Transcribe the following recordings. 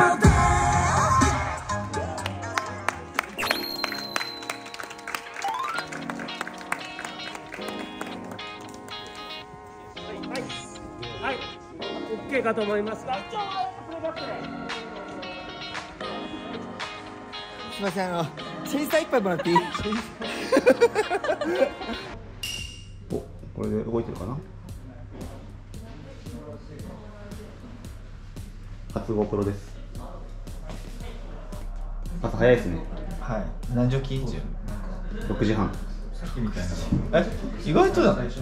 はい、OK かと思い。ます、すみませんあのチェイサー一杯もらってい。い。おこれで動い。てるかな初 GoPro です朝早いですね。はい。何時起き6時半。さっきみたいなえ？意外とだ。ねうん。シ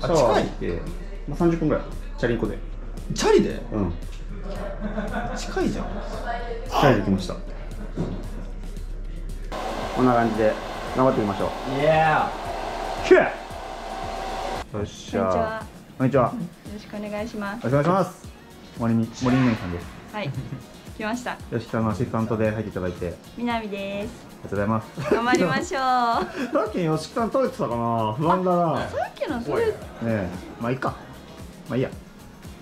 あ近い？行って、まあ、30分ぐらい。チャリンコで。チャリで？うん。近いじゃん。チャリで来ました。こんな感じで頑張ってみましょう。イエキュー！よっしゃこんにちは。よろしくお願いします。よろしくお願いします。森に森みねさんです。はい、来ました。よしさんのアシスタントで入っていただいてあり南です。がとうございます頑張りましょう。ささっき吉木さん取れてたかな不安だなねっきのそれ、えまあいいかまあいいや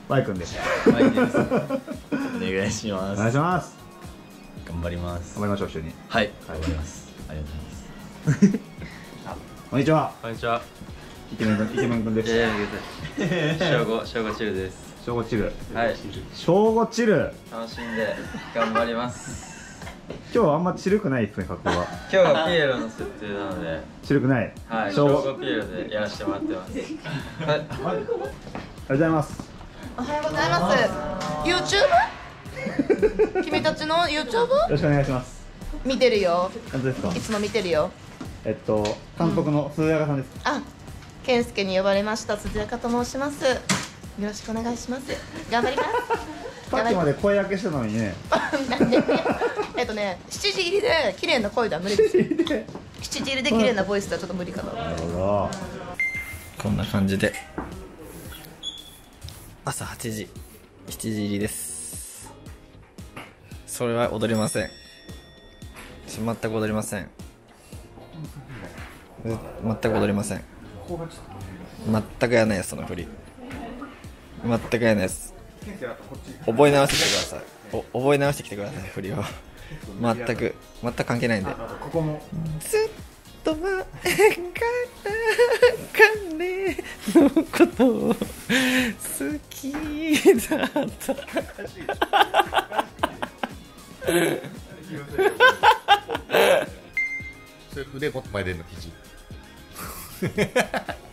バイ君で。お願いしおます。願いします頑張ります。頑張りましょう一緒にはい、頑張ります。ありがとうございます。こんにちはこんにちは。イケメン君イケメン君ですええ、正午、正午チルです。正午チルはい、正午チル楽しんで頑張ります。今日はあんまチルくないですね格好は今日はピエロの設定なので、チルくない？はい、正午ピエロでやらせてもらってます。はい、ありがとうございますおはようございます。YouTube? 君たちの YouTube? よろしくお願いします見てるよ。本当ですか？いつも見てるよ。えっと監督の鈴谷さんですあ、健介に呼ばれました鈴鹿と申します。よろしくお願いします。頑張ります。さっきまで声焼けしてたのにねなんでえっとね、7時入りで綺麗な声では無理です。7時入りで？綺麗なボイスではちょっと無理かな。なるほどこんな感じで。朝8時、7時入りです。それは踊りません。全く踊りません。う全く踊りません。全くやらないです、その振り。全くやらないです。覚え直してきてください。お覚え直してきてください、振りを。全く、全く関係ないんで。ここもずっと前から彼のことを好きだった それ腕もっと前出るの肘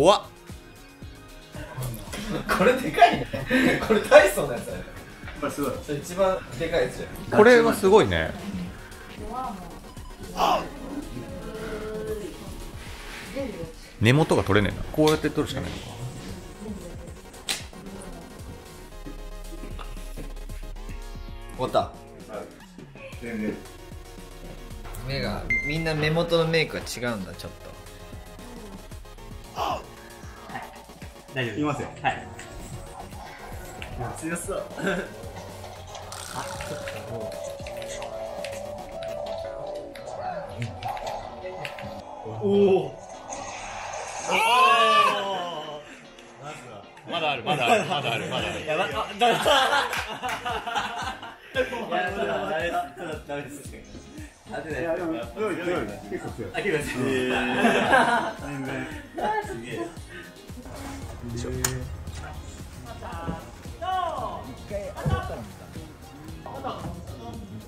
怖っ。これでかいねこれダイソンのやつだよ。それ一番でかいやつじゃんこれはすごいね。根元が取れねえな。こうやって取るしかないのか。終わった。目がみんな目元のメイクが違うんだちょっと大丈夫。いますよ。はい。強そう。まだあるまだあるまだあるまだあるやばあだだダメです。当てないいやでも強い強い。結構強い。あけます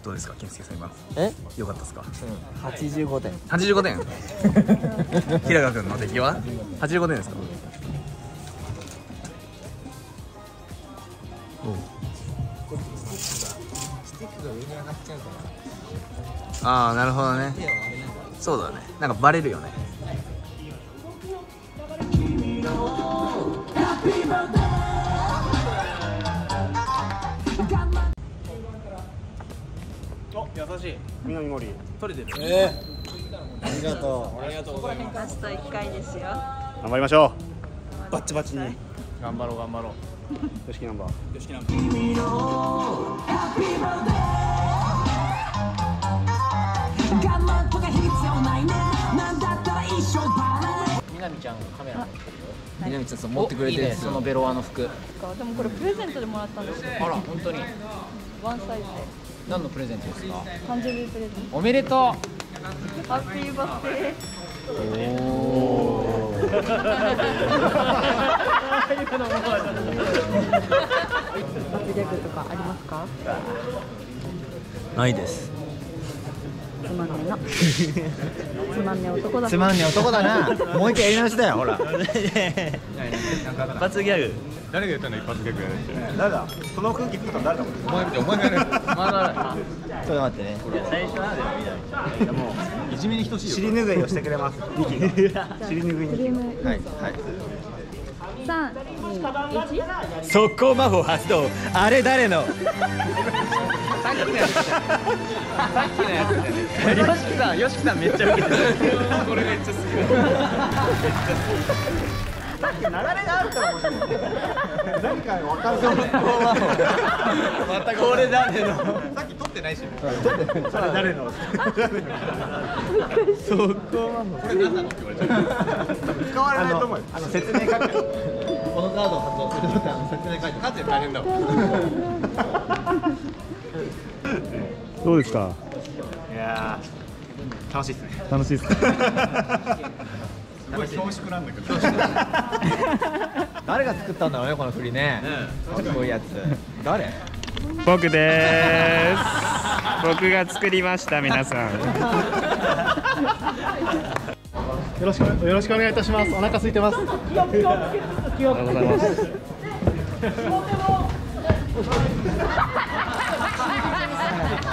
どうですか健介さん今。え？よかったですか？85点。85点。平川君の出来は85点ですか？ああなるほどね。そうだね。なんかバレるよね南森。ラスト1回ですよ。頑張りましょバッチバチに。頑張ろう頑張ろう。よしきナンバー。よしきなんか皆南ちゃんがカメラ持ってるよ南ちゃんそう持ってくれてるんですよいいね。そのベロアの服。でもこれプレゼントでもらったんですよ。あら本当に。ワンサイズで何のプレゼントですか？誕生日プレゼンおめでとう。トハッピーバースデー活略とかありますか？ないですなつまんねえ男だつまんねえ男だな。もう一回やり直しだよほら。一発ギャグ。誰が言ったの一発ギャグやるって。誰だ？その空気作ったの誰だお前お前がやるちょっと待ってね。最初なんだよもういじめに等しいよ尻拭いをしてくれます。ミキが。尻拭いに。はいはい。三二一速攻魔法発動。あれ誰の？さっきのやつだよねよしきさんよしきさんめっちゃウケてるこれめっちゃ好きださっき流れがあるから面白い何か分かるかもこれ誰の？さっき撮ってないしそれ誰の？そこはこれ何なの？って言われちゃう使われないと思うあの？説明書くこの？カードを発動するとあの？説明書いてカツ大変だもんどうですかいやー楽しいですね。楽しいですすごい恐縮なんだけど。誰が作ったんだろうねこの振りね。かっこいいやつ。誰？僕です。僕が作りました皆さん。よろしくよろしくお願いいたします。お腹空いてます。ありがとうございます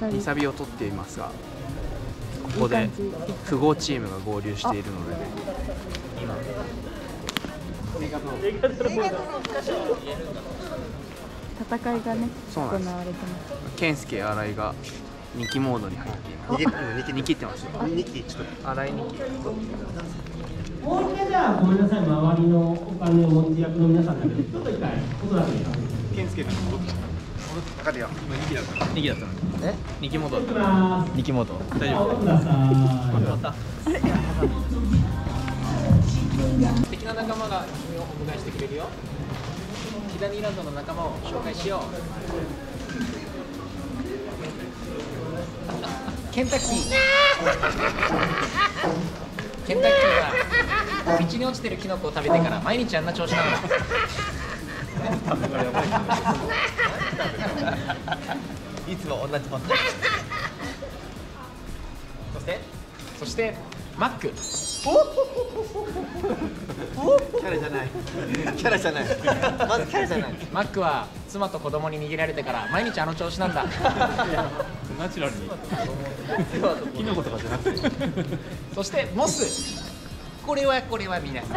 2 2サビを取っていますがここで富豪チームが合流しているのでね戦いがね行われてます健介新井が2期モードに入っています2期ってますよ2期ちょっと新井2期もう一回じゃあごめんなさい周りのお金を持ち役の皆さんだけどちょっと一回音だけで健介が戻ってきた分かるよ。今2期だった。2期だったのえ？2期モードだったます二木本大丈夫。くださ素敵な仲間が君をお迎えしてくれるよ。キダニーランドの仲間を紹介しよう。ケンタッキー。ケンタッキーは道に落ちてるキノコを食べてから毎日あんな調子なんだい つも同じパターンそして？そしてマックキャラじゃない。キャラじゃない。まずキャラじゃない。マックは妻と子供に逃げられてから毎日あの調子なんだ。ナチュラルに。キノコとかじゃなくてそしてモス。これはこれは皆さ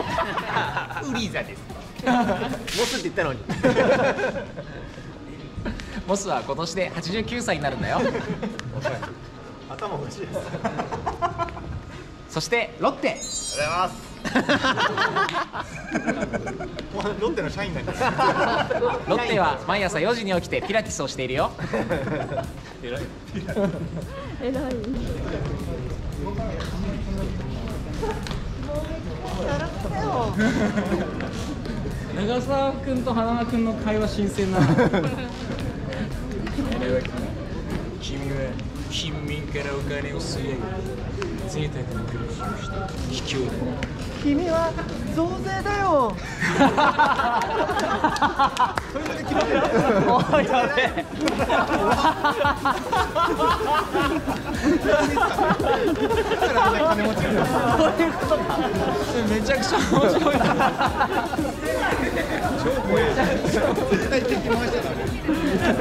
んウリーザです。モスって言ったのに モスは今年で89歳になるんだよ。頭欲しいです。そしてロッテ。ありがとうございます。ロッテの社員なんですロッテは毎朝4時に起きてピラティスをしているよ。偉い。長澤君と花輪君の会話新鮮な 君は貧民からお金を吸い上げ贅沢な暮らしをした卑怯だ君は増税だよ。おいやべ。えめちゃくちゃ面白い絶対敵回しちゃダメ